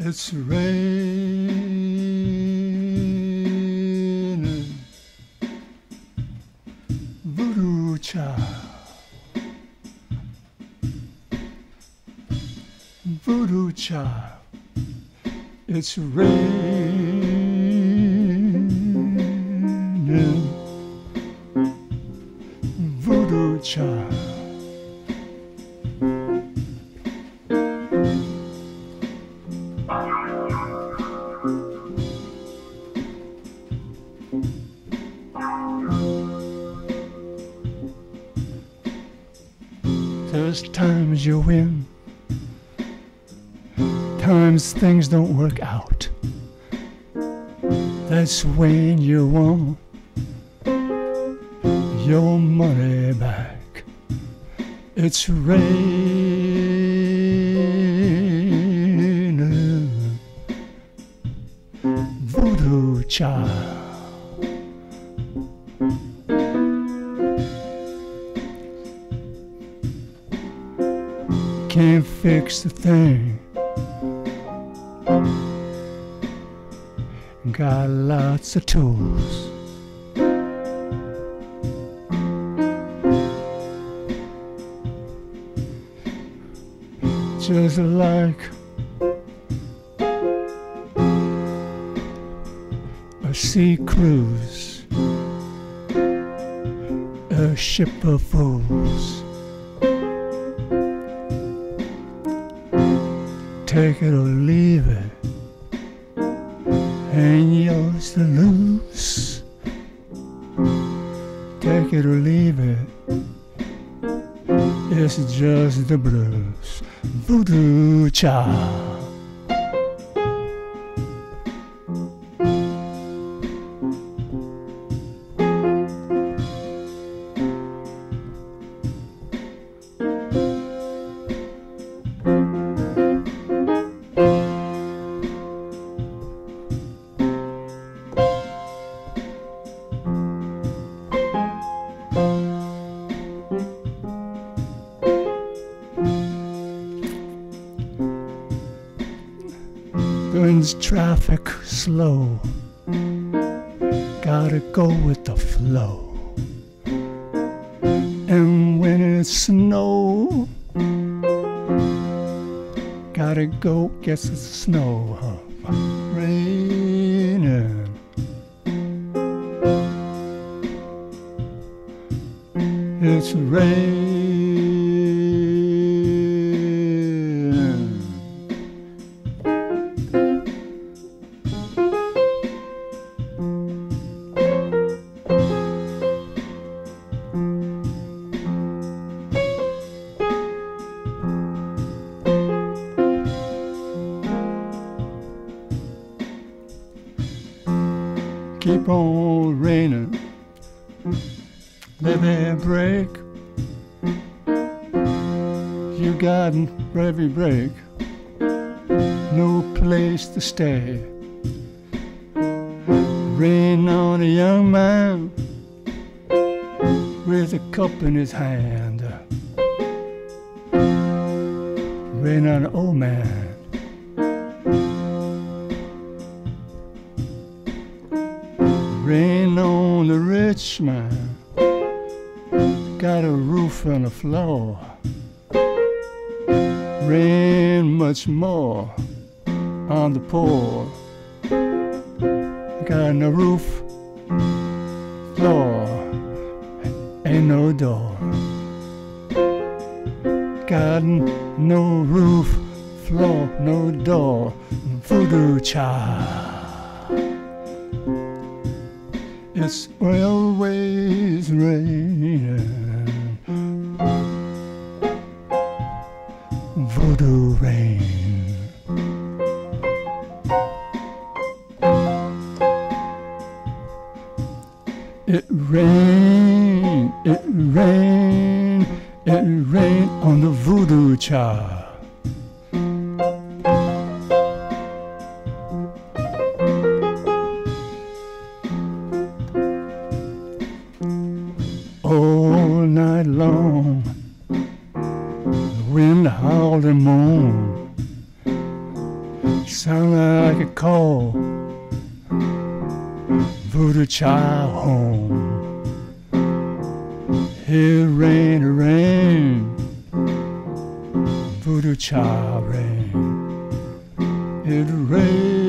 It's raining. Voodoo child. Voodoo child. It's raining. Voodoo child. Times you win, times things don't work out. That's when you want your money back. It's raining, voodoo child. Can't fix the thing. Got lots of tools. Just like a sea cruise, a ship of fools. Take it or leave it, ain't yours to lose. Take it or leave it, it's just the blues. Voodoo child. When's traffic slow? Gotta go with the flow. And when it's snow, gotta go guess it's snow. Huh? Raining. It's raining. Keep on raining. Baby, break. You got every break. No place to stay. Rain on a young man with a cup in his hand. Rain on an old man. Rain on the rich man. Got a roof and a floor. Rain much more on the poor. Got no roof, floor, ain't no door. Got no roof, floor, no door. Voodoo child. It's always raining. Voodoo rain. It rain, it rain, it rain on the voodoo child. All night long. The wind howled and moaned. sounded like a call. Voodoo child home. It rain, it rain. Voodoo child rain. It rain.